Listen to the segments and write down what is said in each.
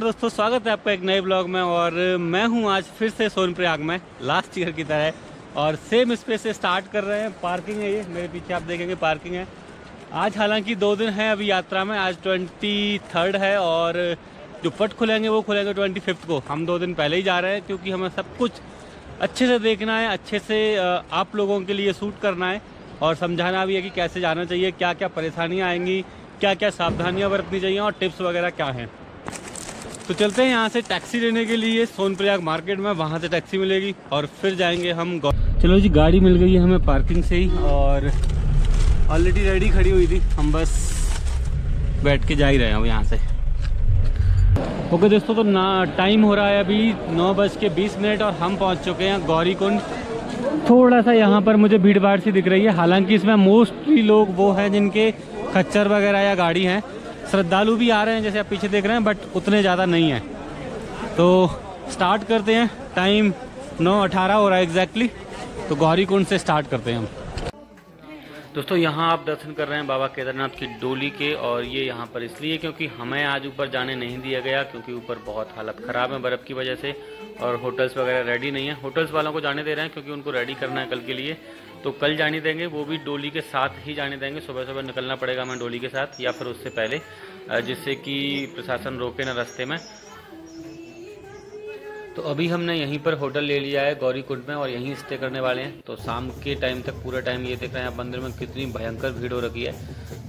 नमस्कार दोस्तों, स्वागत है आपका एक नए ब्लॉग में और मैं हूँ आज फिर से सोनप्रयाग में लास्ट ईयर की तरह। और सेम स्पेस से स्टार्ट कर रहे हैं पार्किंग है ये, मेरे पीछे आप देखेंगे पार्किंग है। आज हालाँकि दो दिन है अभी यात्रा में, आज ट्वेंटी थर्ड है और जो पट खुलेंगे, वो खुलेंगे ट्वेंटी फिफ्थ को। हम दो दिन पहले ही जा रहे हैं क्योंकि हमें सब कुछ अच्छे से देखना है, अच्छे से आप लोगों के लिए सूट करना है और समझाना भी है कि कैसे जाना चाहिए क्या क्या परेशानियाँ आएँगी क्या क्या सावधानियाँ बरतनी चाहिए और टिप्स वगैरह क्या हैं। तो चलते हैं यहाँ से टैक्सी लेने के लिए, सोनप्रयाग मार्केट में। वहाँ से टैक्सी मिलेगी और फिर जाएँगे हम चलो जी, गाड़ी मिल गई है हमें पार्किंग से ही और ऑलरेडी रेडी खड़ी हुई थी। हम बस बैठ के जा ही रहे हैं यहाँ से। ओके दोस्तों तो ना टाइम हो रहा है अभी, नौ बज के बीस मिनट और हम पहुँच चुके हैं गौरी कुंड थोड़ा सा यहाँ पर मुझे भीड़ भाड़ सी दिख रही है। हालाँकि इसमें मोस्टली लोग वो हैं जिनके खच्चर वगैरह या गाड़ी हैं। श्रद्धालु भी आ रहे हैं, जैसे आप पीछे देख रहे हैं बट उतने ज़्यादा नहीं हैं। तो स्टार्ट करते हैं। टाइम नौ अठारह हो रहा है एग्जैक्टली तो गौरी कुंड से स्टार्ट करते हैं हम। दोस्तों, यहाँ आप दर्शन कर रहे हैं बाबा केदारनाथ की डोली के और ये यहाँ पर इसलिए क्योंकि हमें आज ऊपर जाने नहीं दिया गया क्योंकि ऊपर बहुत हालत ख़राब है बर्फ़ की वजह से और होटल्स वगैरह रेडी नहीं है। होटल्स वालों को जाने दे रहे हैं क्योंकि उनको रेडी करना है कल के लिए। तो कल जाने देंगे, वो भी डोली के साथ ही जाने देंगे। सुबह सुबह निकलना पड़ेगा हमें डोली के साथ या फिर उससे पहले जिससे कि प्रशासन रोके ना रास्ते में। तो अभी हमने यहीं पर होटल ले लिया है, गौरीकुंड में, और यहीं स्टे करने वाले हैं। तो शाम के टाइम तक पूरा टाइम ये देख रहे हैं आप मंदिर में कितनी भयंकर भीड़ हो रखी है।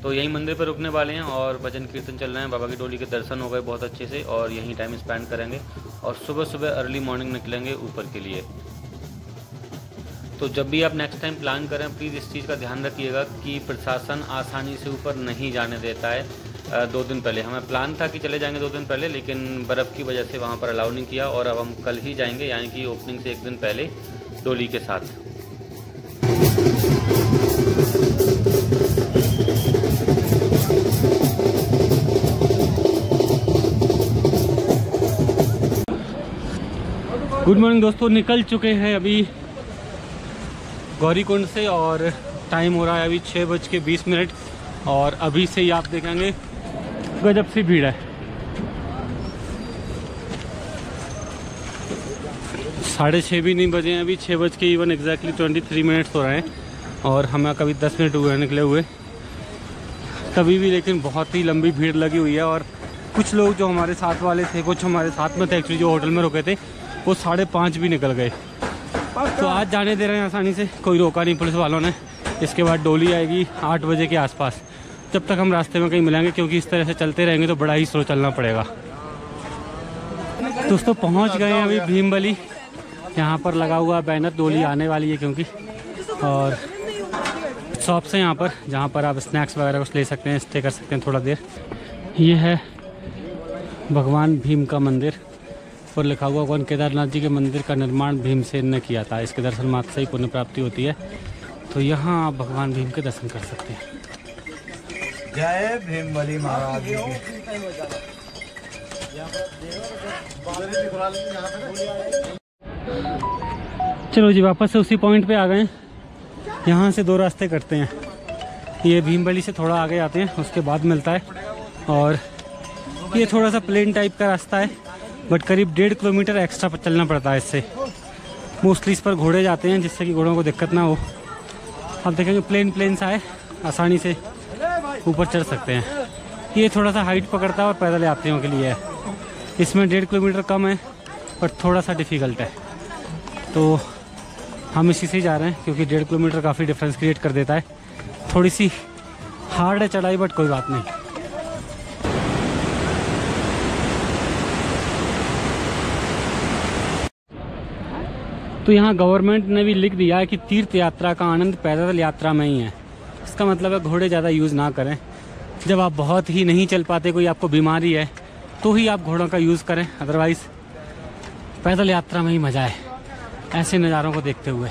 तो यहीं मंदिर पर रुकने वाले हैं और भजन कीर्तन चल रहे हैं। बाबा की डोली के दर्शन हो गए बहुत अच्छे से, और यहीं टाइम स्पेंड करेंगे। और सुबह सुबह अर्ली मॉर्निंग निकलेंगे ऊपर के लिए। तो जब भी आप नेक्स्ट टाइम प्लान करें प्लीज़ इस चीज़ का ध्यान रखिएगा कि प्रशासन आसानी से ऊपर नहीं जाने देता है। दो दिन पहले। हमें प्लान था कि चले जाएँगे दो दिन पहले, लेकिन बर्फ़ की वजह से वहाँ पर अलाउ नहीं किया और अब हम कल ही जाएँगे, यानी कि ओपनिंग से एक दिन पहले डोली के साथ। गुड मॉर्निंग दोस्तों, निकल चुके हैं अभी गौरी कुंड से और टाइम हो रहा है अभी छः बज के बीस मिनट और अभी से ही आप देखेंगे गजब सी भीड़ है। साढ़े छः भी नहीं बजे हैं, अभी छः बज के even exactly twenty three minutes हो रहे हैं और हमें कभी दस मिनट हुए निकले हुए। तभी भी लेकिन बहुत ही लंबी भीड़ लगी हुई है और कुछ लोग जो हमारे साथ वाले थे, कुछ हमारे साथ में थे एक्चुअली जो होटल में रुके थे, वो साढ़े पाँच भी निकल गए। तो आज जाने दे रहे हैं आसानी से, कोई रोका नहीं पुलिस वालों ने। इसके बाद डोली आएगी आठ बजे के आसपास। जब तक हम रास्ते में कहीं मिलेंगे, क्योंकि इस तरह से चलते रहेंगे तो बड़ा ही स्लो चलना पड़ेगा। दोस्तों, पहुँच गए हैं अभी भीमबली। यहाँ पर लगा हुआ बैनर, डोली आने वाली है क्योंकि। और शॉप से यहाँ पर, जहाँ पर आप स्नैक्स वगैरह कुछ ले सकते हैं स्टे कर सकते हैं थोड़ा देर। ये है भगवान भीम का मंदिर पर लिखा हुआ कौन केदारनाथ जी के मंदिर का निर्माण भीमसेन ने किया था। इसके दर्शन मात्र से ही पुण्य प्राप्ति होती है। तो यहाँ आप भगवान भीम के दर्शन कर सकते हैं। जय भीम बली महाराज चलो जी, वापस से उसी पॉइंट पे आ गए। यहाँ से दो रास्ते करते हैं। ये भीमबली से थोड़ा आगे आते हैं, उसके बाद मिलता है। और ये थोड़ा सा प्लेन टाइप का रास्ता है बट करीब डेढ़ किलोमीटर एक्स्ट्रा चलना पड़ता है इससे। मोस्टली इस पर घोड़े जाते हैं, जिससे कि घोड़ों को दिक्कत ना हो। आप देखेंगे प्लेन प्लेन सा है, आसानी से। ऊपर चढ़ सकते हैं। ये थोड़ा सा हाइट पकड़ता है और पैदल यात्रियों के लिए है। इसमें डेढ़ किलोमीटर कम है पर थोड़ा सा डिफ़िकल्ट है। तो हम इसी से ही जा रहे हैं क्योंकि डेढ़ किलोमीटर काफ़ी डिफरेंस क्रिएट कर देता है। थोड़ी सी हार्ड है चढ़ाई बट कोई बात नहीं। तो यहाँ गवर्नमेंट ने भी लिख दिया है कि तीर्थ यात्रा का आनंद पैदल यात्रा में ही है। इसका मतलब है घोड़े ज़्यादा यूज़ ना करें। जब आप बहुत ही नहीं चल पाते, कोई आपको बीमारी है तो ही आप घोड़ों का यूज़ करें। अदरवाइज़ पैदल यात्रा में ही मज़ा है। ऐसे नज़ारों को देखते हुए।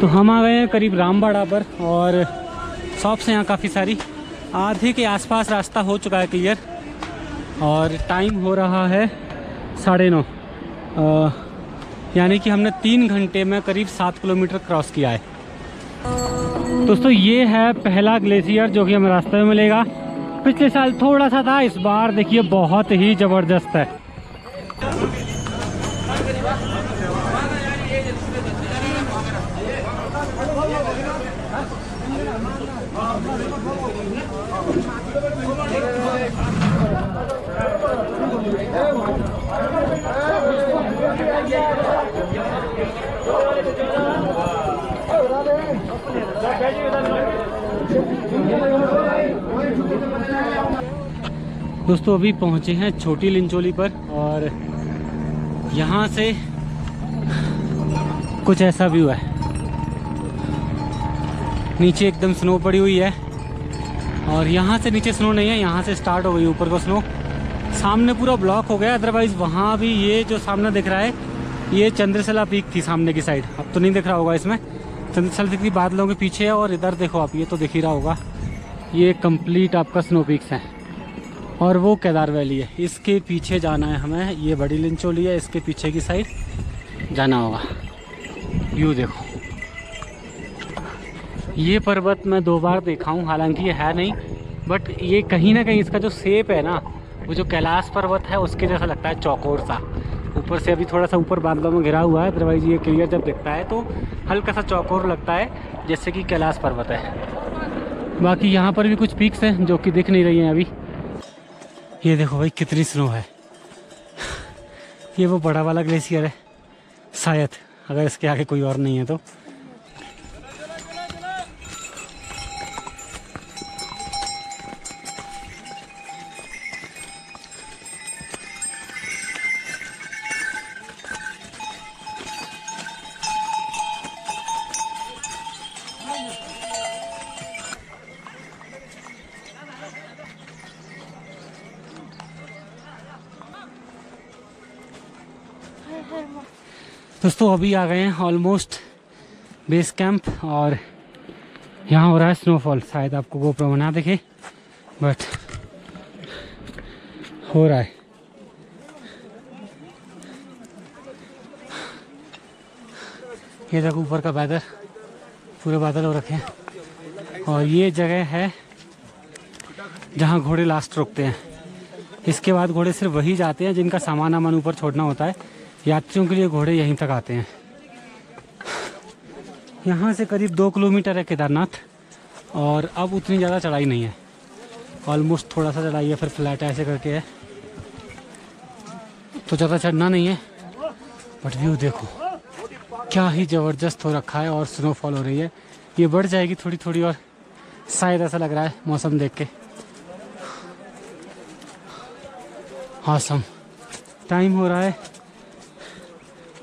तो हम आ गए हैं करीब रामबाड़ा पर, और शॉप्स हैं यहाँ काफ़ी सारी। आधे के आसपास रास्ता हो चुका है क्लियर और टाइम हो रहा है साढ़े नौ। यानी कि हमने तीन घंटे में करीब सात किलोमीटर क्रॉस किया है। दोस्तों, ये है पहला ग्लेशियर जो कि हमें रास्ते में मिलेगा। पिछले साल थोड़ा सा था, इस बार देखिए बहुत ही ज़बरदस्त है। दोस्तों, अभी पहुँचे हैं छोटी लिंचोली पर और यहाँ से कुछ ऐसा व्यू है। नीचे एकदम स्नो पड़ी हुई है और यहाँ से नीचे स्नो नहीं है, यहाँ से स्टार्ट हो गई ऊपर को स्नो सामने पूरा ब्लॉक हो गया अदरवाइज़ वहाँ भी ये जो सामने दिख रहा है, ये चंद्रशिला पीक थी सामने की साइड अब तो नहीं दिख रहा होगा इसमें। चंद्रशिला दिख रही बादलों के पीछे है और इधर देखो आप, ये तो दिख ही रहा होगा। ये कंप्लीट आपका स्नो पीक्स है। और वो केदार वैली है। इसके पीछे जाना है हमें। ये बड़ी लिंचोली है, इसके पीछे की साइड जाना होगा। व्यू देखो। ये पर्वत मैं दो बार देखा हूँ, हालाँकि ये है नहीं बट ये कहीं ना कहीं इसका जो सेप है ना, वो जो कैलाश पर्वत है, उसके जैसा लगता है चौकोर सा। ऊपर से अभी थोड़ा सा ऊपर बादलों में घिरा हुआ है अदरवाइज़ ये क्लियर जब दिखता है तो हल्का सा चौकोर लगता है, जैसे कि कैलाश पर्वत है। बाकी यहाँ पर भी कुछ पीक्स हैं जो कि दिख नहीं रही हैं अभी। ये देखो भाई, कितनी स्नो है। ये वो बड़ा वाला ग्लेशियर है, शायद, अगर इसके आगे कोई और नहीं है तो। दोस्तों, अभी आ गए हैं ऑलमोस्ट बेस कैंप और यहाँ हो रहा है स्नोफॉल शायद आपको गोप्रो में ना दिखे बट हो रहा है। ये देखो ऊपर का बादल पूरे बादल हो रखे हैं। और ये जगह है जहाँ घोड़े लास्ट रुकते हैं। इसके बाद घोड़े सिर्फ़ वही जाते हैं जिनका सामान वामान ऊपर छोड़ना होता है। यात्रियों के लिए घोड़े यहीं तक आते हैं। यहाँ से करीब दो किलोमीटर है केदारनाथ, और अब उतनी ज़्यादा चढ़ाई नहीं है। ऑलमोस्ट थोड़ा सा चढ़ाई है, फिर फ्लैट ऐसे करके है। तो ज़्यादा चढ़ना नहीं है। बट व्यू देखो, क्या ही ज़बरदस्त हो रखा है और स्नोफॉल हो रही है। ये बढ़ जाएगी थोड़ी थोड़ी और शायद ऐसा लग रहा है मौसम देख के। हासम टाइम हो रहा है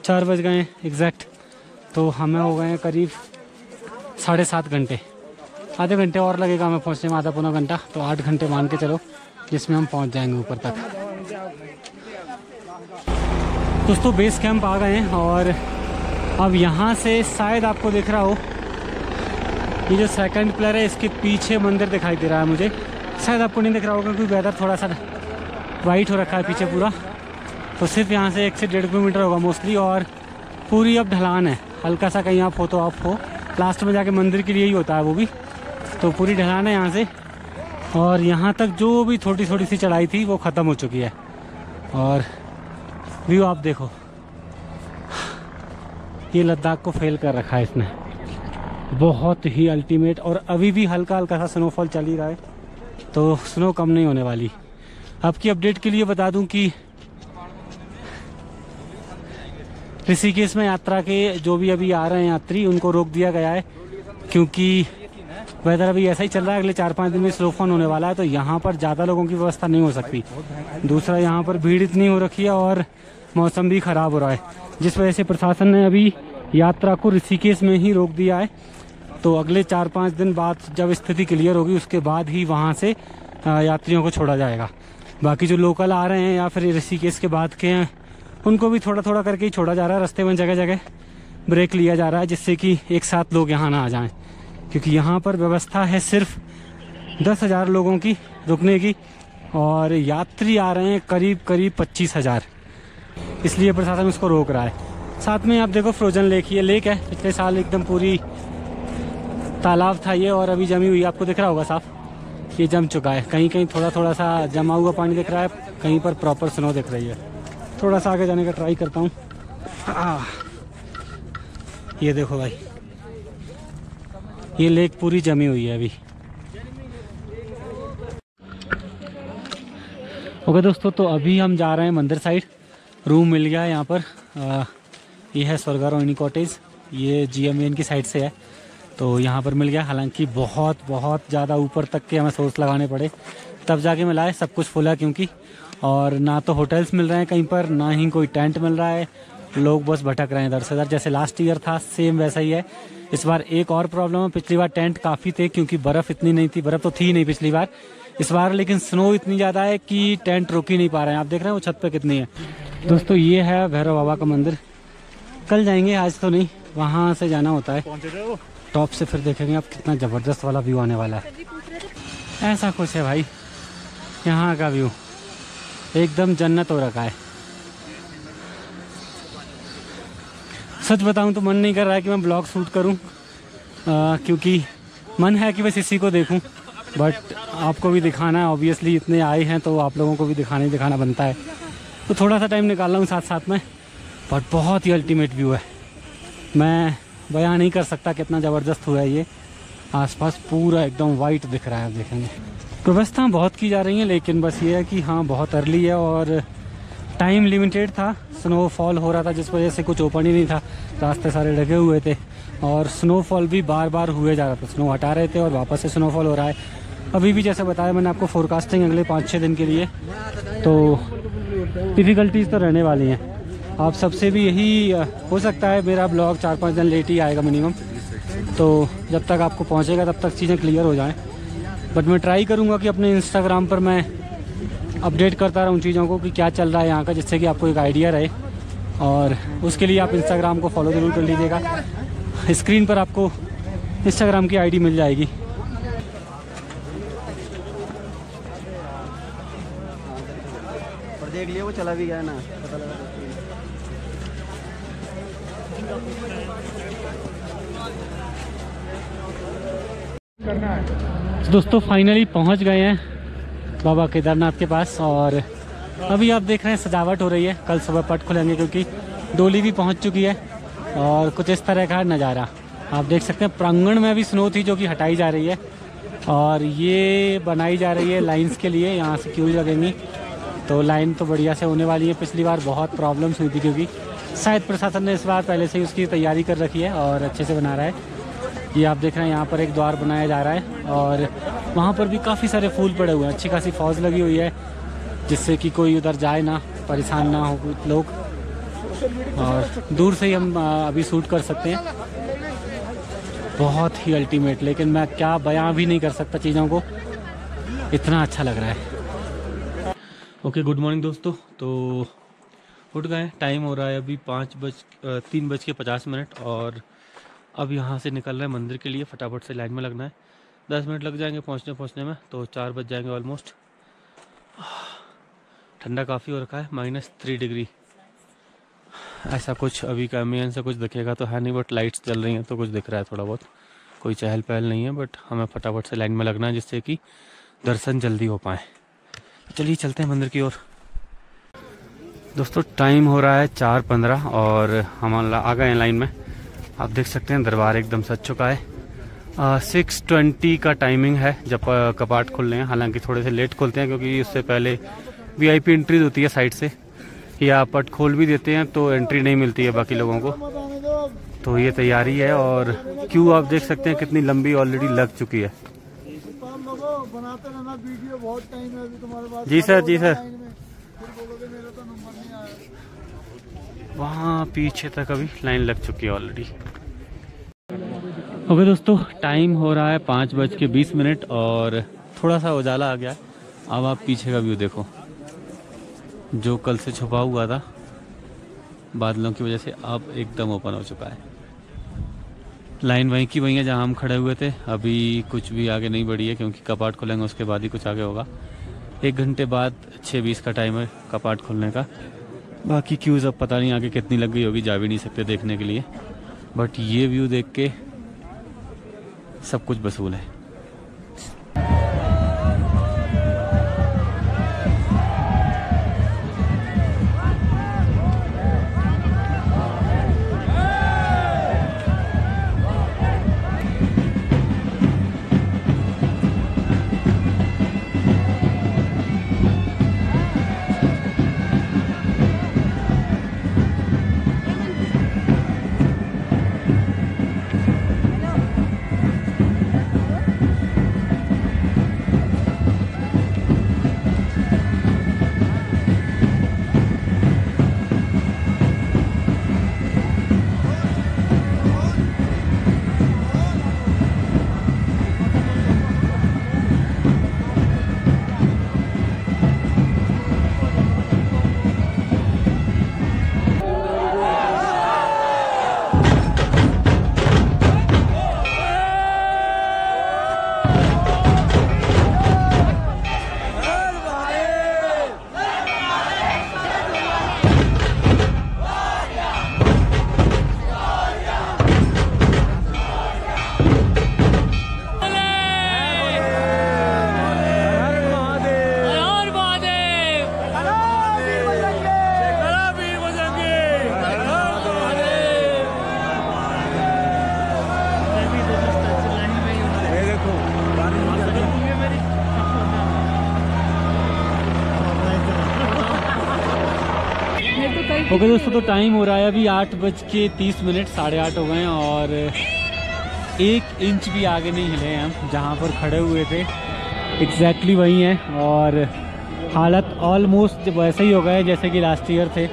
चार बज गए एग्जैक्ट तो हमें हो गए करीब साढ़े सात घंटे। आधे घंटे और लगेगा हमें पहुँचने में, आधा पौना घंटा तो आठ घंटे मान के चलो, जिसमें हम पहुँच जाएँगे ऊपर तक। दोस्तों बेस कैंप आ गए हैं और अब यहाँ से शायद आपको दिख रहा हो, ये जो सेकंड पिलर है, इसके पीछे मंदिर दिखाई दे रहा है मुझे। शायद आपको नहीं दिख रहा होगा क्योंकि वेदर थोड़ा सा वाइट हो रखा है पीछे पूरा। तो सिर्फ़ यहाँ से एक से डेढ़ किलोमीटर होगा मोस्टली और पूरी अब ढलान है। हल्का सा कहीं आप हो तो आप हो। लास्ट में जाके मंदिर के लिए ही होता है वो भी। तो पूरी ढलान है यहाँ से। और यहाँ तक जो भी थोड़ी थोड़ी सी चढ़ाई थी वो ख़त्म हो चुकी है। और व्यू आप देखो। ये लद्दाख को फेल कर रखा है इसने। बहुत ही अल्टीमेट और अभी भी हल्का हल्का सा स्नोफॉल चल ही रहा है। तो स्नो कम नहीं होने वाली। आपकी अपडेट के लिए बता दूँ कि ऋषिकेश में यात्रा के जो भी अभी आ रहे हैं यात्री, उनको रोक दिया गया है, क्योंकि वेदर अभी ऐसा ही चल रहा है, अगले चार पाँच दिन में स्लोफॉन होने वाला है तो यहाँ पर ज़्यादा लोगों की व्यवस्था नहीं हो सकती। दूसरा, यहाँ पर भीड़ इतनी हो रखी है और मौसम भी ख़राब हो रहा है, जिस वजह से प्रशासन ने अभी यात्रा को ऋषिकेश में ही रोक दिया है। तो अगले चार पाँच दिन बाद जब स्थिति क्लियर होगी, उसके बाद ही वहाँ से यात्रियों को छोड़ा जाएगा। बाकी जो लोकल आ रहे हैं या फिर ऋषिकेश के बाद के उनको भी थोड़ा थोड़ा करके ही छोड़ा जा रहा है। रास्ते में जगह जगह ब्रेक लिया जा रहा है, जिससे कि एक साथ लोग यहाँ ना आ जाएँ। क्योंकि यहाँ पर व्यवस्था है सिर्फ़ दस हज़ार लोगों की रुकने की और यात्री आ रहे हैं करीब करीब पच्चीस हज़ार। इसलिए प्रशासन उसको रोक रहा है। साथ में आप देखो फ्रोजन लेक, ये लेक है। पिछले साल एकदम पूरी तालाब था ये और अभी जमी हुई आपको दिख रहा होगा साफ़? ये जम चुका है। कहीं कहीं थोड़ा थोड़ा सा जमा हुआ पानी दिख रहा है। कहीं पर प्रॉपर स्नो दिख रही है। थोड़ा सा आगे जाने का ट्राई करता हूँ। ये देखो भाई। ये लेक पूरी जमी हुई है अभी। ओके दोस्तों तो अभी हम जा रहे हैं मंदिर साइड रूम मिल गया है यहाँ पर। आ, ये है स्वर्गा रोहिणी कॉटेज ये जीएमएन की साइड से है। तो यहाँ पर मिल गया। हालाँकि बहुत बहुत ज़्यादा ऊपर तक के हमें सोर्स लगाने पड़े। तब जाके मिला है सब कुछ फुल क्योंकि और ना तो होटल्स मिल रहे हैं कहीं पर ना ही कोई टेंट मिल रहा है। लोग बस भटक रहे हैं इधर से इधर जैसे लास्ट ईयर था सेम वैसा ही है। इस बार एक और प्रॉब्लम है पिछली बार टेंट काफ़ी थे क्योंकि बर्फ़ इतनी नहीं थी बर्फ़ तो थी नहीं पिछली बार। इस बार लेकिन स्नो इतनी ज़्यादा है कि टेंट रुक ही नहीं पा रहे हैं। आप देख रहे हैं वो छत पर कितनी है। दोस्तों ये है भैरव बाबा का मंदिर। कल जाएँगे आज तो नहीं वहाँ से जाना होता है। टॉप से फिर देखेंगे आप कितना ज़बरदस्त वाला व्यू आने वाला है। ऐसा कुछ है भाई यहाँ का व्यू एकदम जन्नत हो रखा है। सच बताऊँ तो मन नहीं कर रहा है कि मैं ब्लॉग शूट करूँ आ, क्योंकि मन है कि बस इसी को देखूँ। बट आपको भी दिखाना है ऑब्वियसली इतने आए हैं तो आप लोगों को भी दिखाना ही दिखाना बनता है। तो थोड़ा सा टाइम निकाल रहा हूँ साथ साथ में बट बहुत ही अल्टीमेट व्यू है। मैं बयां नहीं कर सकता कितना ज़बरदस्त हुआ है ये। आसपास पूरा एकदम वाइट दिख रहा है आप देखेंगे। व्यवस्था बहुत की जा रही है, लेकिन बस ये है कि हाँ बहुत अर्ली है और टाइम लिमिटेड था। स्नोफॉल हो रहा था, जिस वजह से कुछ ओपन ही नहीं था। रास्ते सारे लगे हुए थे और स्नोफॉल भी बार बार हुए जा रहा था। स्नो हटा रहे थे और वापस से स्नोफॉल हो रहा है। अभी भी जैसे बताया मैंने आपको फोरकास्टिंग अगले पाँच छः दिन के लिए। तो डिफ़िकल्टीज़ तो रहने वाली हैं। आप सबसे भी यही हो सकता है मेरा ब्लॉग चार पाँच दिन लेट ही आएगा मिनिमम तो जब तक आपको पहुँचेगा, तब तक चीज़ें क्लियर हो जाएँ। बट मैं ट्राई करूँगा कि अपने इंस्टाग्राम पर मैं अपडेट करता रहूँ चीज़ों को कि क्या चल रहा है यहाँ का जिससे कि आपको एक आइडिया रहे। और उसके लिए आप इंस्टाग्राम को फॉलो ज़रूर कर लीजिएगा। स्क्रीन पर आपको इंस्टाग्राम की आईडी मिल जाएगी। और देख लिया वो चला भी गया ना। पता लगा तो दोस्तों फाइनली पहुँच गए हैं बाबा केदारनाथ के पास और अभी आप देख रहे हैं, सजावट हो रही है। कल सुबह पट खुलेंगे क्योंकि डोली भी पहुँच चुकी है और कुछ इस तरह का नज़ारा। आप देख सकते हैं, प्रांगण में भी स्नो थी जो कि हटाई जा रही है और ये बनाई जा रही है लाइंस के लिए, यहाँ से क्यों लगेंगी। तो लाइन तो बढ़िया से होने वाली है। पिछली बार बहुत प्रॉब्लम्स हुई थी क्योंकि शायद प्रशासन ने इस बार पहले से ही उसकी तैयारी कर रखी है और अच्छे से बना रहा है। ये आप देख रहे हैं, यहाँ पर एक द्वार बनाया जा रहा है और वहाँ पर भी काफ़ी सारे फूल पड़े हुए हैं। अच्छी खासी फौज लगी हुई है, जिससे कि कोई उधर जाए ना, परेशान ना हो लोग। और दूर से ही हम अभी शूट कर सकते हैं। बहुत ही अल्टीमेट लेकिन मैं क्या बयां भी नहीं कर सकता चीज़ों को। इतना अच्छा लग रहा है। ओके गुड मॉर्निंग दोस्तों। तो उठ गए टाइम हो रहा है अभी पाँच बज तीन बज के पचास मिनट और अब यहाँ से निकल रहे हैं मंदिर के लिए, फटाफट से लाइन में लगना है। दस मिनट लग जाएँगे पहुँचने पहुँचने में तो चार बज जाएँगे ऑलमोस्ट ठंडा काफ़ी हो रखा है माइनस थ्री डिग्री ऐसा कुछ अभी कैमियन से कुछ दिखेगा तो है नहीं बट लाइट्स चल रही हैं तो कुछ दिख रहा है थोड़ा बहुत। कोई चहल पहल नहीं है बट हमें फटाफट से लाइन में लगना है, जिससे कि दर्शन जल्दी हो पाए। चलिए चलते हैं मंदिर की ओर। दोस्तों टाइम हो रहा है चार पंद्रह और हम आ गए हैं लाइन में। आप देख सकते हैं, दरबार एकदम सज चुका है। सिक्स ट्वेंटी का टाइमिंग है जब कपाट खुल रहे हैं। हालाँकि थोड़े से लेट खोलते हैं क्योंकि उससे पहले वीआईपी एंट्रीज होती है साइड से। या पट खोल भी देते हैं तो एंट्री नहीं मिलती है बाकी लोगों को। तो ये तैयारी है और क्यों आप देख सकते हैं कितनी लंबी ऑलरेडी लग चुकी है। जी सर जी सर। वहाँ पीछे तक अभी लाइन लग चुकी है ऑलरेडी ओके दोस्तों टाइम हो रहा है पाँच बज के बीस मिनट और थोड़ा सा उजाला आ गया अब आप पीछे का व्यू देखो। जो कल से छुपा हुआ था, बादलों की वजह से अब एकदम ओपन हो चुका है। लाइन वहीं की वहीं है जहाँ हम खड़े हुए थे। अभी कुछ भी आगे नहीं बढ़ी है, क्योंकि कपाट खुलेंगे उसके बाद ही कुछ आगे होगा। एक घंटे बाद छः बीस का टाइम है कपाट खुलने का। बाकी क्यूज़ अब पता नहीं आगे कितनी लग गई होगी, जा भी नहीं सकते देखने के लिए। बट ये व्यू देख के सब कुछ वसूल है। ओके दोस्तों तो टाइम हो रहा है अभी आठ बज के तीस मिनट, साढ़े आठ हो गए हैं और एक इंच भी आगे नहीं हिले हैं हम, जहाँ पर खड़े हुए थे। एग्जैक्टली वही हैं और हालत ऑलमोस्ट वैसे ही हो गए जैसे कि लास्ट ईयर थे।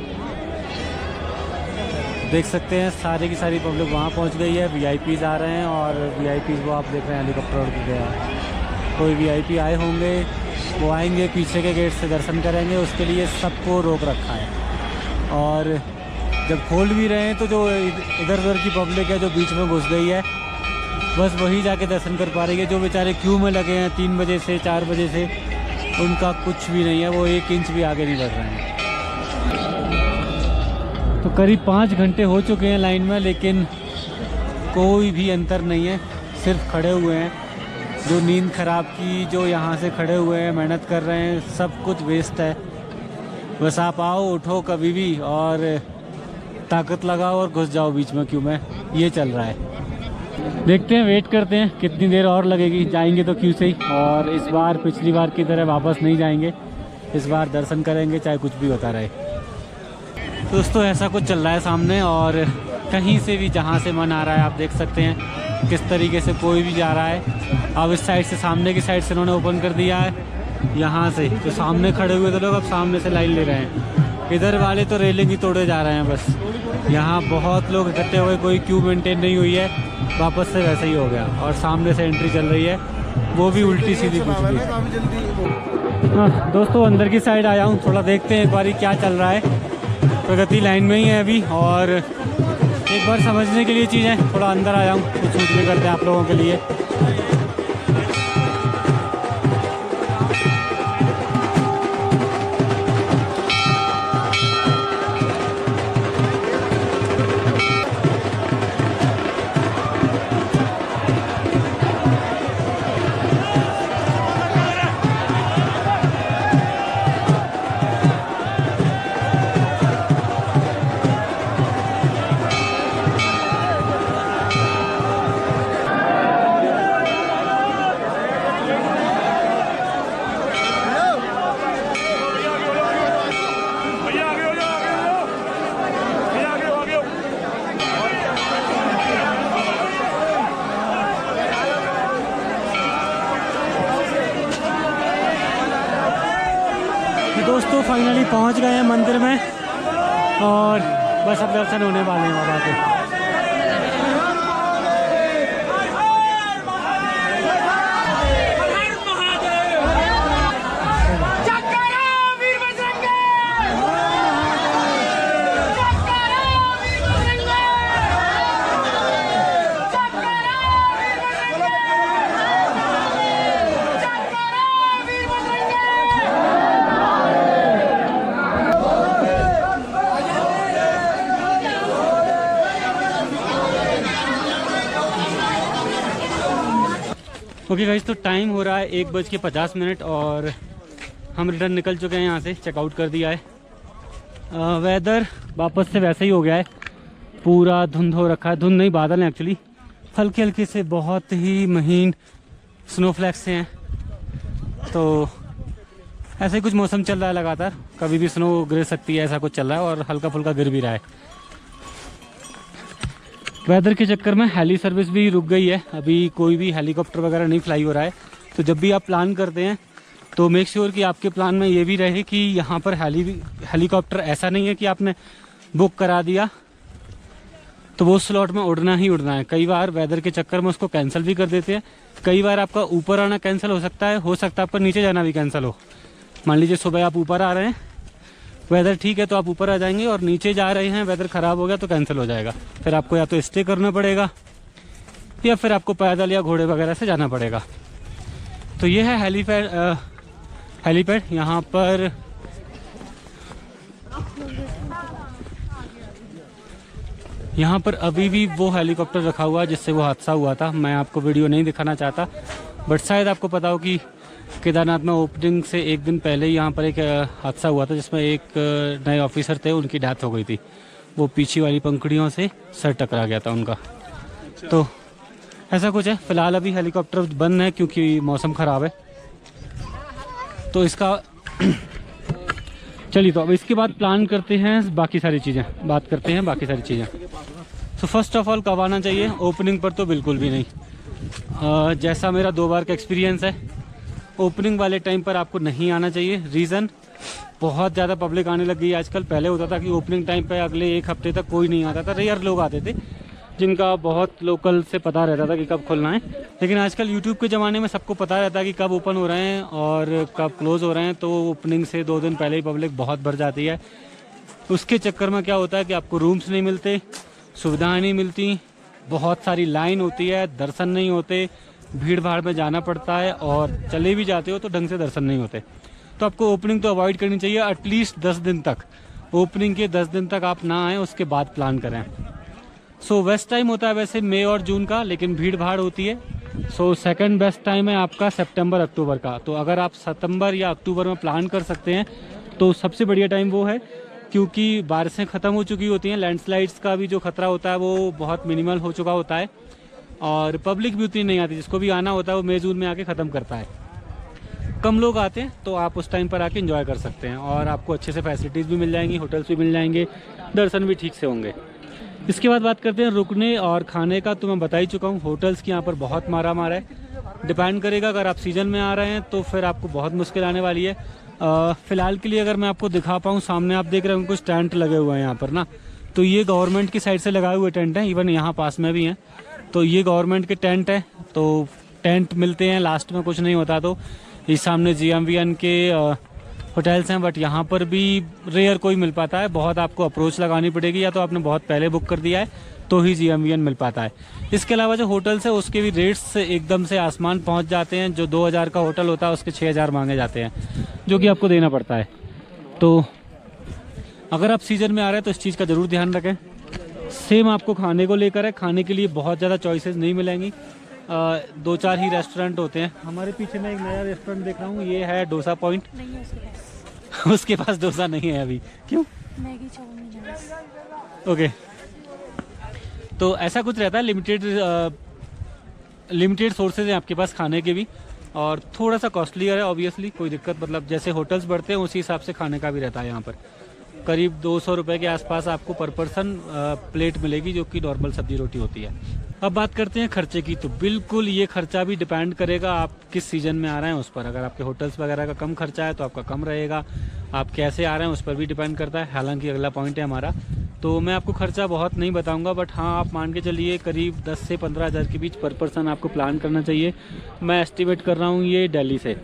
देख सकते हैं, सारी की सारी पब्लिक वहाँ पहुँच गई है वी आ रहे हैं और वी वो आप देख रहे हैं हेलीकॉप्टर उड़ गया कोई वी आए होंगे, वो आएँगे, पीछे के गेट से दर्शन करेंगे, उसके लिए सबको रोक रखा है। और जब खोल भी रहे हैं तो जो इधर उधर की पब्लिक है जो बीच में घुस गई है, बस वही जाके दर्शन कर पा रही है। जो बेचारे क्यू में लगे हैं, तीन बजे से, चार बजे से, उनका कुछ भी नहीं है, वो एक इंच भी आगे नहीं बढ़ रहे हैं। तो करीब पाँच घंटे हो चुके हैं लाइन में, लेकिन कोई भी अंतर नहीं है, सिर्फ़ खड़े हुए हैं। जो नींद ख़राब की, जो यहाँ से खड़े हुए हैं, मेहनत कर रहे हैं, सब कुछ वेस्ट है। बस आप आओ, उठो कभी भी और ताकत लगाओ और घुस जाओ बीच में क्यों में? ये चल रहा है। देखते हैं वेट करते हैं, कितनी देर और लगेगी। जाएँगे तो क्यों से ही और इस बार, पिछली बार की तरह वापस नहीं जाएँगे। इस बार दर्शन करेंगे, चाहे कुछ भी होता रहे। दोस्तों, ऐसा कुछ चल रहा है सामने और कहीं से भी, जहाँ से मन आ रहा है, आप देख सकते हैं किस तरीके से कोई भी जा रहा है। अब इस साइड से, सामने की साइड से उन्होंने ओपन कर दिया है। यहाँ से जो सामने खड़े हुए थे लोग अब सामने से लाइन ले रहे हैं। इधर वाले तो रेलिंग ही तोड़े जा रहे हैं बस। यहाँ बहुत लोग इकट्ठे हुए, कोई क्यू मेंटेन नहीं हुई है। वापस से वैसे ही हो गया और सामने से एंट्री चल रही है। वो भी उल्टी सीधी कुछ भी हाँ दोस्तों, अंदर की साइड आया हूँ। थोड़ा देखते हैं एक बार क्या चल रहा है। प्रगति लाइन में ही है अभी और एक बार समझने के लिए चीज़ें, थोड़ा अंदर आया हूँ। कुछ भी करते हैं आप लोगों के लिए। दोस्तों फाइनली पहुँच गए हैं मंदिर में और बस अब दर्शन होने वाले हैं बाबा के ओके okay तो टाइम हो रहा है एक बज के पचास मिनट और हम रिटर्न निकल चुके हैं यहाँ से चेकआउट कर दिया है। आ, वेदर वापस से वैसे ही हो गया है। पूरा धुंध हो रखा है। धुंध नहीं बादल हैं एक्चुअली हल्के हल्के से बहुत ही महीन स्नोफ्लैक्स से हैं। तो ऐसे ही कुछ मौसम चल रहा है लगातार। कभी भी स्नो गिर सकती है ऐसा कुछ चल रहा है और हल्का फुल्का गिर भी रहा है। वेदर के चक्कर में हेली सर्विस भी रुक गई है। अभी कोई भी हेलीकॉप्टर वगैरह नहीं फ्लाई हो रहा है। तो जब भी आप प्लान करते हैं तो मेक श्योर sure कि आपके प्लान में ये भी रहे कि यहाँ पर हेली हेलीकॉप्टर ऐसा नहीं है कि आपने बुक करा दिया। तो वो स्लॉट में उड़ना ही उड़ना है। कई बार वेदर के चक्कर में उसको कैंसिल भी कर देते हैं। कई बार आपका ऊपर आना कैंसिल हो सकता है, हो सकता है आपका नीचे जाना भी कैंसिल हो। मान लीजिए सुबह आप ऊपर आ रहे हैं वेदर ठीक है तो आप ऊपर आ जाएँगे और नीचे जा रहे हैं वेदर ख़राब हो गया तो कैंसिल हो जाएगा। फिर आपको या तो स्टे करना पड़ेगा, या फिर आपको पैदल या घोड़े वगैरह से जाना पड़ेगा। तो ये है हेलीपैड हेलीपैड। यहाँ पर यहाँ पर अभी भी वो हेलीकॉप्टर रखा हुआ है जिससे वो हादसा हुआ था। मैं आपको वीडियो नहीं दिखाना चाहता बट शायद आपको पता हो कि केदारनाथ में ओपनिंग से एक दिन पहले ही यहाँ पर एक हादसा हुआ था जिसमें एक नए ऑफिसर थे उनकी डेथ हो गई थी। वो पीछे वाली पंखड़ियों से सर टकरा गया था उनका। तो ऐसा कुछ है। फ़िलहाल अभी हेलीकॉप्टर बंद है क्योंकि मौसम ख़राब है। तो इसका चलिए तो अब इसके बाद प्लान करते हैं बाकी सारी चीज़ें। बात करते हैं बाकी सारी चीज़ें। तो फ़र्स्ट ऑफ़ ऑल कब आना चाहिए? ओपनिंग पर तो बिल्कुल भी नहीं। अ, जैसा मेरा दो बार का एक्सपीरियंस है ओपनिंग वाले टाइम पर आपको नहीं आना चाहिए। रीज़न बहुत ज़्यादा पब्लिक आने लग गई आजकल। पहले होता था कि ओपनिंग टाइम पर अगले एक हफ़्ते तक कोई नहीं आता था। रेयर लोग आते थे, जिनका बहुत लोकल से पता रहता था कि कब खुलना है। लेकिन आजकल यूट्यूब के ज़माने में सबको पता रहता है कि कब ओपन हो रहे हैं और कब क्लोज़ हो रहे हैं। तो ओपनिंग से दो दिन पहले ही पब्लिक बहुत भर जाती है। उसके चक्कर में क्या होता है कि आपको रूम्स नहीं मिलते, सुविधाएँ नहीं मिलती, बहुत सारी लाइन होती है, दर्शन नहीं होते। भीड़ भाड़ में जाना पड़ता है और चले भी जाते हो तो ढंग से दर्शन नहीं होते। तो आपको ओपनिंग तो अवॉइड करनी चाहिए एटलीस्ट दस दिन तक। ओपनिंग के दस दिन तक आप ना आएँ, उसके बाद प्लान करें। सो बेस्ट टाइम होता है वैसे मई और जून का, लेकिन भीड़ भाड़ होती है। सो सेकंड बेस्ट टाइम है आपका सितंबर, अक्टूबर का। तो अगर आप सितंबर या अक्टूबर में प्लान कर सकते हैं तो सबसे बढ़िया टाइम वो है, क्योंकि बारिशें ख़त्म हो चुकी होती हैं लैंडस्लाइड्स का भी जो खतरा होता है, वो बहुत मिनिमल हो चुका होता है। और पब्लिक भी उतनी नहीं आती, जिसको भी आना होता है, वो मई, जून में आके ख़त्म करता है। कम लोग आते हैं तो आप उस टाइम पर आके एंजॉय कर सकते हैं और आपको अच्छे से फैसिलिटीज़ भी मिल जाएँगी होटल्स भी मिल जाएँगे, दर्शन भी ठीक से होंगे। इसके बाद बात करते हैं रुकने और खाने का तो मैं बता ही चुका हूँ होटल्स की यहाँ पर बहुत मारा मारा है। डिपेंड करेगा, अगर आप सीज़न में आ रहे हैं तो फिर आपको बहुत मुश्किल आने वाली है। फ़िलहाल के लिए अगर मैं आपको दिखा पाऊँ, सामने आप देख रहे हैं कुछ टेंट लगे हुए हैं यहाँ पर ना। तो ये गवर्नमेंट की साइड से लगाए हुए टेंट हैं, इवन यहाँ पास में भी हैं। तो ये गवर्नमेंट के टेंट है तो टेंट मिलते हैं, लास्ट में कुछ नहीं होता तो। इस सामने जी के होटल्स हैं, बट यहाँ पर भी रेयर कोई मिल पाता है। बहुत आपको अप्रोच लगानी पड़ेगी, या तो आपने बहुत पहले बुक कर दिया है तो ही जी मिल पाता है। इसके अलावा जो होटल्स है, उसके भी रेट्स एकदम से आसमान पहुँच जाते हैं। जो 2000 का होटल होता है, उसके 6000 मांगे जाते हैं, जो कि आपको देना पड़ता है। तो अगर आप सीज़न में आ रहे हैं तो इस चीज़ का ज़रूर ध्यान रखें। सेम आपको खाने को लेकर है। खाने के लिए बहुत ज़्यादा चॉइसेस नहीं मिलेंगी। अ, दो चार ही रेस्टोरेंट होते हैं। हमारे पीछे मैं एक नया रेस्टोरेंट देख रहा हूँ। ये है डोसा पॉइंट नहीं है उसके पास। डोसा नहीं है अभी। क्यों? ओके तो ऐसा कुछ रहता है। लिमिटेड लिमिटेड सोर्सेज हैं आपके पास खाने के भी। और थोड़ा सा कॉस्टली है ऑब्वियसली कोई दिक्कत मतलब जैसे होटल्स बढ़ते हैं उसी हिसाब से खाने का भी रहता है यहाँ पर। करीब दो सौ रुपये के आसपास आपको पर पर्सन प्लेट मिलेगी जो कि नॉर्मल सब्ज़ी रोटी होती है। अब बात करते हैं खर्चे की तो बिल्कुल ये खर्चा भी डिपेंड करेगा आप किस सीज़न में आ रहे हैं उस पर। अगर आपके होटल्स वगैरह का कम खर्चा है तो आपका कम रहेगा। आप कैसे आ रहे हैं उस पर भी डिपेंड करता है। हालाँकि अगला पॉइंट है हमारा। तो मैं आपको खर्चा बहुत नहीं बताऊँगा, बट हाँ आप मान के चलिए करीब 10 से पंद्रह हज़ार के बीच पर पर्सन आपको प्लान करना चाहिए। मैं एस्टिमेट कर रहा हूँ ये दिल्ली से।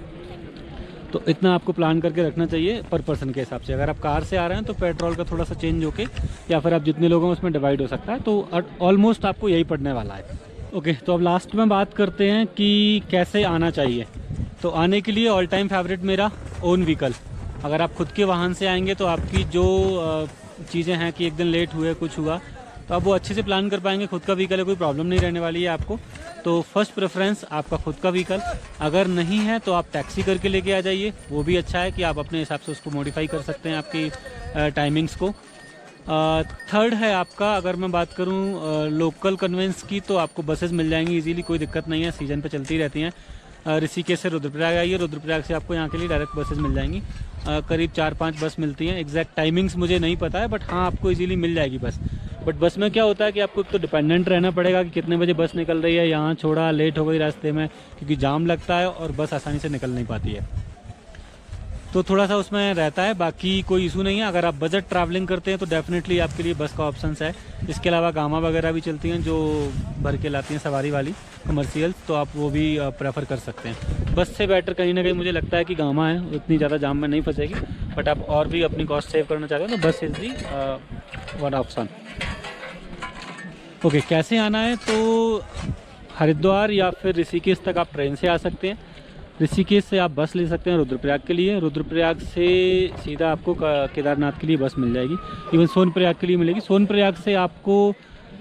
तो इतना आपको प्लान करके रखना चाहिए पर पर्सन के हिसाब से। अगर आप कार से आ रहे हैं तो पेट्रोल का थोड़ा सा चेंज होके, या फिर आप जितने लोग हैं उसमें डिवाइड हो सकता है। तो ऑलमोस्ट आपको यही पड़ने वाला है। ओके तो अब लास्ट में बात करते हैं कि कैसे आना चाहिए। तो आने के लिए ऑल टाइम फेवरेट मेरा ओन व्हीकल अगर आप खुद के वाहन से आएँगे तो आपकी जो चीज़ें हैं कि एक दिन लेट हुए, कुछ हुआ तो आप वो अच्छे से प्लान कर पाएँगे, खुद का व्हीकल है, कोई प्रॉब्लम नहीं रहने वाली है आपको। तो फ़र्स्ट प्रेफरेंस आपका खुद का व्हीकल अगर नहीं है तो आप टैक्सी करके लेके आ जाइए। वो भी अच्छा है कि आप अपने हिसाब से उसको मॉडिफाई कर सकते हैं आपकी टाइमिंग्स को। थर्ड है आपका, अगर मैं बात करूँ लोकल कन्वेंस की तो आपको बसेस मिल जाएँगी इजीली कोई दिक्कत नहीं है सीज़न पे चलती रहती हैं। ऋषिकेश से रुद्रप्रयाग आइए, रुद्रप्रयाग से आपको यहाँ के लिए डायरेक्ट बसेस मिल जाएँगी। करीब चार पाँच बस मिलती हैं। एग्जैक्ट टाइमिंग्स मुझे नहीं पता है बट हाँ आपको इजीली मिल जाएगी बस बट बस में क्या होता है कि आपको एक तो डिपेंडेंट रहना पड़ेगा कि कितने बजे बस निकल रही है, यहाँ छोड़ा लेट हो गई रास्ते में, क्योंकि जाम लगता है और बस आसानी से निकल नहीं पाती है। तो थोड़ा सा उसमें रहता है, बाकी कोई इशू नहीं है। अगर आप बजट ट्रैवलिंग करते हैं तो डेफिनेटली आपके लिए बस का ऑप्शन है। इसके अलावा गामा वगैरह भी चलती हैं, जो भर के लाती हैं सवारी वाली कमर्शियल तो आप वो भी प्रेफर कर सकते हैं। बस से बेटर कहीं ना कहीं मुझे लगता है कि गामा है, उतनी ज़्यादा जाम में नहीं फंसेगी बट आप और भी अपनी कॉस्ट सेव करना चाहते हैं तो bus is the one option okay कैसे आना है? तो हरिद्वार या फिर ऋषिकेश तक आप ट्रेन से आ सकते हैं। ऋषिकेश से आप बस ले सकते हैं रुद्रप्रयाग के लिए। रुद्रप्रयाग से सीधा आपको केदारनाथ के लिए बस मिल जाएगी। इवन सोनप्रयाग के लिए मिलेगी। सोनप्रयाग से आपको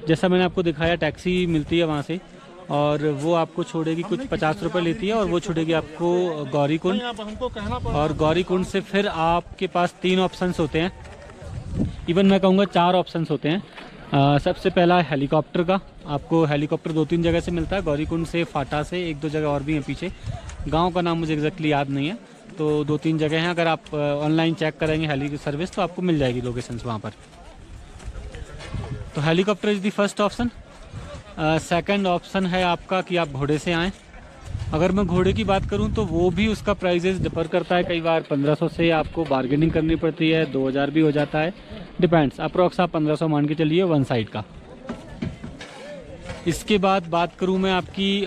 जैसा मैंने आपको दिखाया टैक्सी मिलती है वहाँ से और वो आपको छोड़ेगी कुछ पचास रुपये लेती है और वो छोड़ेगी आपको गौरी कुंड और गौरी कुंड से फिर आपके पास तीन ऑप्शंस होते हैं। इवन मैं कहूँगा चार ऑप्शंस होते हैं। अ, सबसे पहला हेलीकॉप्टर का। आपको हेलीकॉप्टर दो तीन जगह से मिलता है। गौरीकुंड से फाटा से एक दो जगह और भी हैं पीछे। गाँव का नाम मुझे एग्जैक्टली याद नहीं है। तो दो तीन जगह हैं, अगर आप ऑनलाइन चेक करेंगे हेली की सर्विस तो आपको मिल जाएगी लोकेशंस वहाँ पर। तो helicopter is the first option second option है आपका कि आप घोड़े से आएँ। अगर मैं घोड़े की बात करूँ तो वो भी उसका प्राइजेस डिफर करता है। कई बार 1500 से आपको बार्गेनिंग करनी पड़ती है 2000 भी हो जाता है। डिपेंड्स अप्रोक्स आप 1500 मान के चलिए वन साइड का। इसके बाद बात करूँ मैं आपकी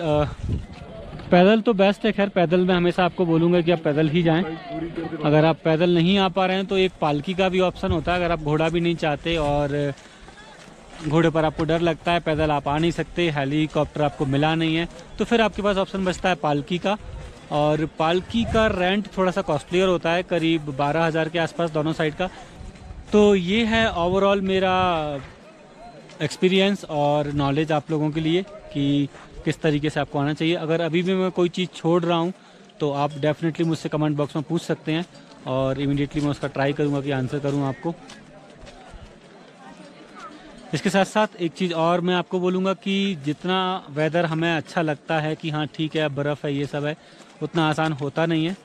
पैदल तो बेस्ट है, खैर, पैदल मैं हमेशा आपको बोलूँगा कि आप पैदल ही जाएँ। अगर आप पैदल नहीं आ पा रहे हैं तो एक पालकी का भी ऑप्शन होता है, अगर आप घोड़ा भी नहीं चाहते और घोड़े पर आपको डर लगता है, पैदल आप आ नहीं सकते हेलीकॉप्टर आपको मिला नहीं है तो फिर आपके पास ऑप्शन बचता है पालकी का। और पालकी का रेंट थोड़ा सा कॉस्टलियर होता है, करीब बारह हज़ार के आसपास दोनों साइड का। तो ये है ओवरऑल मेरा एक्सपीरियंस और नॉलेज आप लोगों के लिए कि किस तरीके से आपको आना चाहिए। अगर अभी भी मैं कोई चीज़ छोड़ रहा हूँ तो आप डेफिनेटली मुझसे कमेंट बॉक्स में पूछ सकते हैं और इमीडिएटली मैं उसका ट्राई करूँगा कि आंसर करूँ आपको। इसके साथ साथ एक चीज़ और मैं आपको बोलूँगा कि जितना वेदर हमें अच्छा लगता है कि हाँ ठीक है बर्फ़ है, ये सब है, उतना आसान होता नहीं है।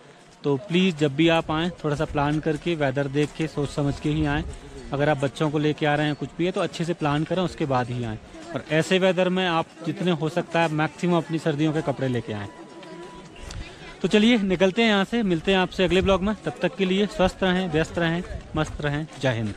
तो प्लीज़ जब भी आप आएँ थोड़ा सा प्लान करके वेदर देख के सोच समझ के ही आएँ। अगर आप बच्चों को लेके आ रहे हैं कुछ भी है तो अच्छे से प्लान करें, उसके बाद ही आएँ। और ऐसे वेदर में आप जितने हो सकता है मैक्सिमम अपनी सर्दियों के कपड़े लेके आएँ। तो चलिए, निकलते हैं यहाँ से, मिलते हैं आपसे अगले ब्लॉग में। तब तक के लिए स्वस्थ रहें, व्यस्त रहें, मस्त रहें। जय हिंद।